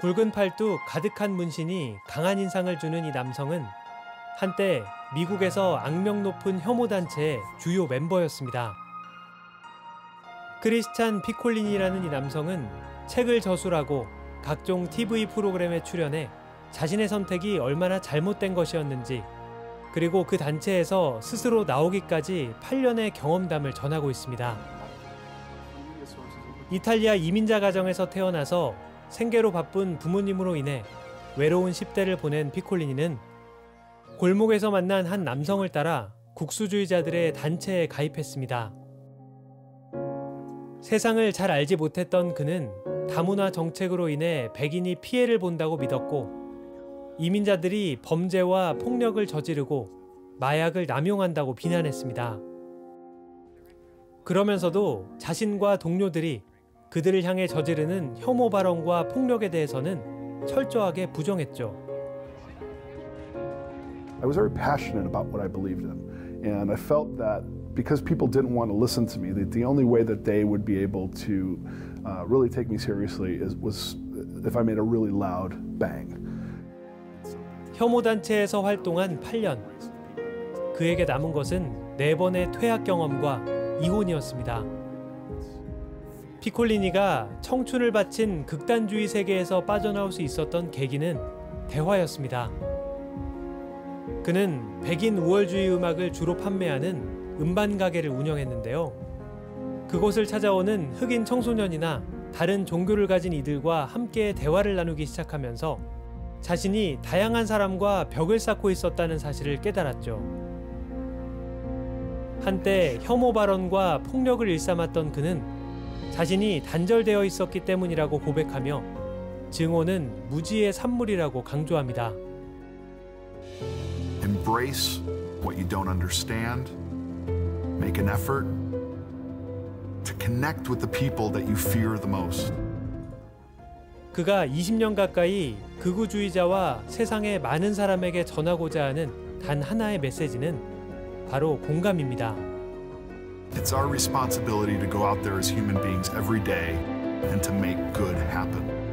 굵은 팔뚝 가득한 문신이 강한 인상을 주는 이 남성은 한때 미국에서 악명 높은 혐오 단체의 주요 멤버였습니다. 크리스찬 피콜린이라는 이 남성은 책을 저술하고 각종 TV 프로그램에 출연해 자신의 선택이 얼마나 잘못된 것이었는지 그리고 그 단체에서 스스로 나오기까지 8년의 경험담을 전하고 있습니다. 이탈리아 이민자 가정에서 태어나서 생계로 바쁜 부모님으로 인해 외로운 10대를 보낸 피콜리니는 골목에서 만난 한 남성을 따라 국수주의자들의 단체에 가입했습니다. 세상을 잘 알지 못했던 그는 다문화 정책으로 인해 백인이 피해를 본다고 믿었고 이민자들이 범죄와 폭력을 저지르고 마약을 남용한다고 비난했습니다. 그러면서도 자신과 동료들이 그들을 향해 저지르는 혐오 발언과 폭력에 대해서는 철저하게 부정했죠. I was very passionate about what I believed in. And I felt that because people didn't want to listen to me, that the only way that they would be able to uh, really take me seriously is, was if I made a really loud bang. 혐오 단체에서 활동한 8년. 그에게 남은 것은 네 번의 퇴학 경험과 이혼이었습니다. 피콜리니가 청춘을 바친 극단주의 세계에서 빠져나올 수 있었던 계기는 대화였습니다. 그는 백인 우월주의 음악을 주로 판매하는 음반 가게를 운영했는데요. 그곳을 찾아오는 흑인 청소년이나 다른 종교를 가진 이들과 함께 대화를 나누기 시작하면서 자신이 다양한 사람과 벽을 쌓고 있었다는 사실을 깨달았죠. 한때 혐오 발언과 폭력을 일삼았던 그는 자신이 단절되어 있었기 때문이라고 고백하며 증오는 무지의 산물이라고 강조합니다. Embrace what you don't understand. Make an effort to connect with the people that you fear the most. 그가 20년 가까이 극우주의자와 세상의 많은 사람에게 전하고자 하는 단 하나의 메시지는 바로 공감입니다. It's our responsibility to go out there as human beings every day and to make good happen.